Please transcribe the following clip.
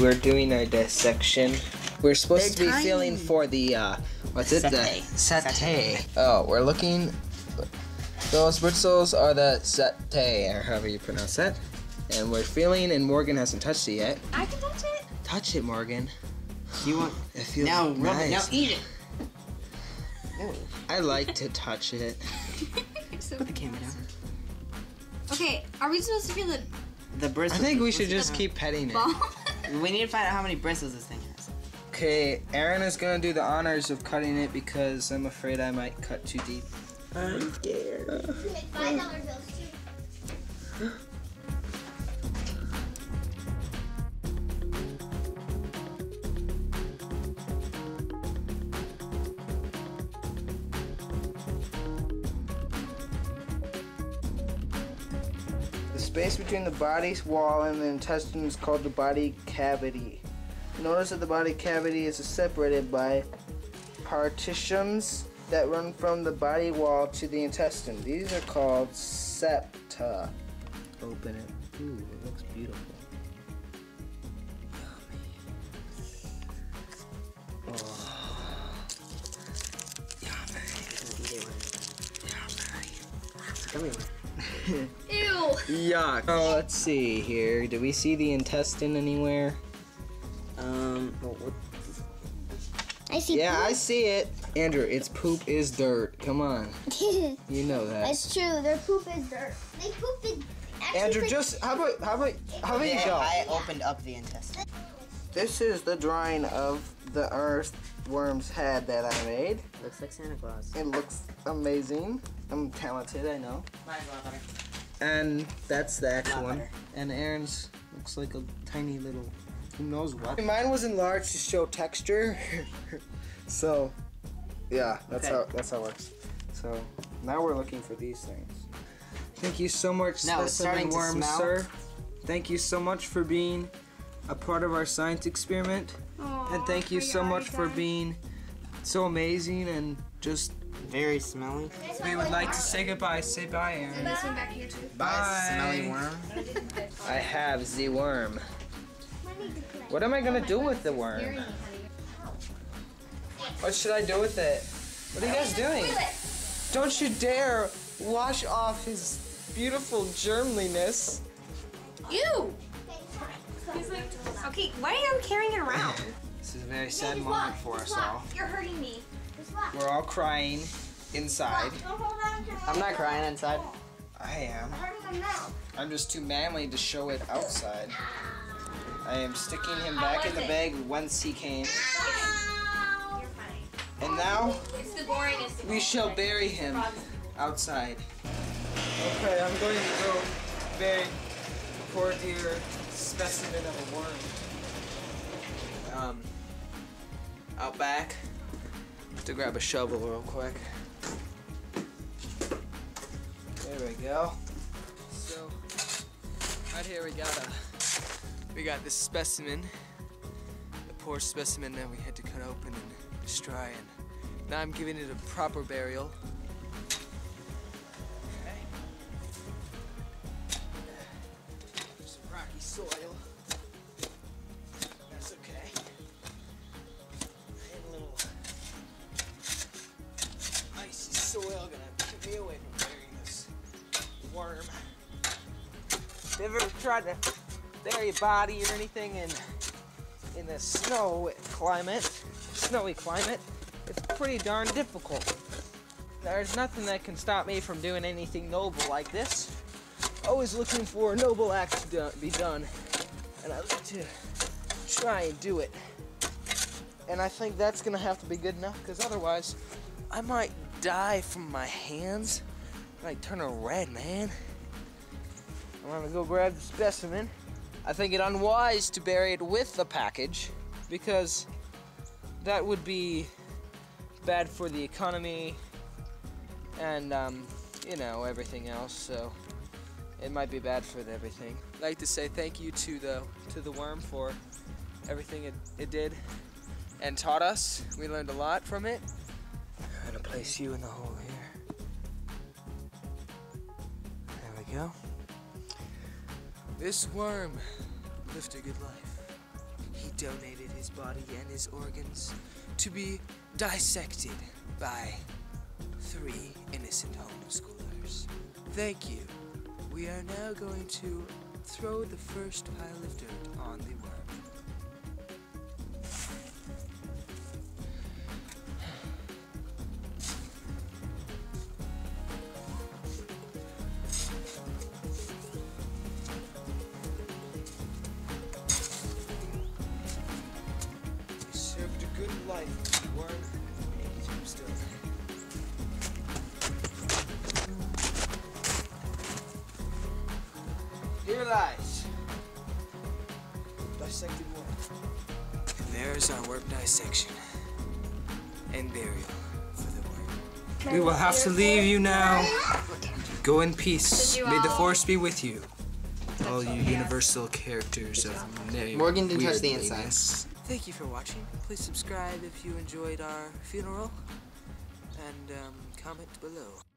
we're doing our dissection. We're supposed They're to be feeling for the uh, what's it? The Satay. satay. Oh, we're looking. Those bristles are the satay, or however you pronounce that. And we're feeling, and Morgan hasn't touched it yet. I can touch it. Touch it, Morgan. You want It feels now rub it. Now eat it. No. I like to touch it. So- Put the camera down. okay, are we supposed to feel the The bristles? I think we should just keep petting it. bomb? We need to find out how many bristles this thing has. Okay, Aaron is gonna do the honors of cutting it because I'm afraid I might cut too deep. I'm scared. Five dollar bills space between the body's wall and the intestine is called the body cavity. Notice that the body cavity is separated by partitions that run from the body wall to the intestine. These are called septa. Open it. Ooh, it looks beautiful. Come here. Ew. Yuck. Oh, let's see here. Do we see the intestine anywhere? Um. I see. Yeah, I see it. Andrew, its poop is dirt. Come on. You know that. That's true. Their poop is dirt. They poop is actually Andrew, pretty- just how about how about how about you go? I opened up the intestine. This is the drawing of the earthworm's head that I made. Looks like Santa Claus. It looks amazing. I'm talented, I know. Mine's a lot better. And that's the actual one. better. And Aaron's looks like a tiny little who knows what. Mine was enlarged to show texture. so yeah, that's Okay. how that's how it works. So now we're looking for these things. Thank you so much, Now it's specimen worm, sir. Thank you so much for being a part of our science experiment. And thank you so much for being so amazing and just Very smelly. we would like to say goodbye. Say bye, Aaron. This one back here too. Bye. Smelly worm. I have the worm. What am I gonna do with the worm? What should I do with it? What are you guys doing? Don't you dare wash off his beautiful germliness. Ew. He's like, okay, why are you carrying it around? This is a very sad moment for us all. You're hurting me. We're all crying inside. Don't hold on to me. I'm not crying inside. I am. Hurting my mouth. I'm just too manly to show it outside. I am sticking him back in the bag whence he came. And now It's the boringest. we shall bury him outside. Okay, I'm going to go bury poor dear specimen of a worm. Um, out back. Have to grab a shovel real quick. There we go. So, right here we got a, we got this specimen, the poor specimen that we had to cut open and destroy, and now I'm giving it a proper burial. Okay. Some rocky soil. You ever tried to bury a body or anything in in the snow climate, snowy climate? It's pretty darn difficult. There's nothing that can stop me from doing anything noble like this. Always looking for a noble act to be done, and I like to try and do it. And I think that's gonna have to be good enough, because otherwise, I might die from my hands. I turn a red, man. I'm gonna go grab the specimen. I think it unwise to bury it with the package, because that would be bad for the economy and um, you know everything else. So it might be bad for everything. I'd like to say thank you to the to the worm for everything it, it did and taught us. We learned a lot from it. I'm gonna place you in the hole here. There we go. This worm lived a good life. He donated his body and his organs to be dissected by three innocent homeschoolers. Thank you. We are now going to throw the first pile of dirt on the worm. A good life, worm. And tombstone. Here lies dissected worm. And there's our worm dissection and burial for the worm. We will have to leave you now. Go in peace. May the force be with you. All you universal characters of name. Morgan didn't touch the inside. Thank you for watching. Please subscribe if you enjoyed our funeral and um, comment below.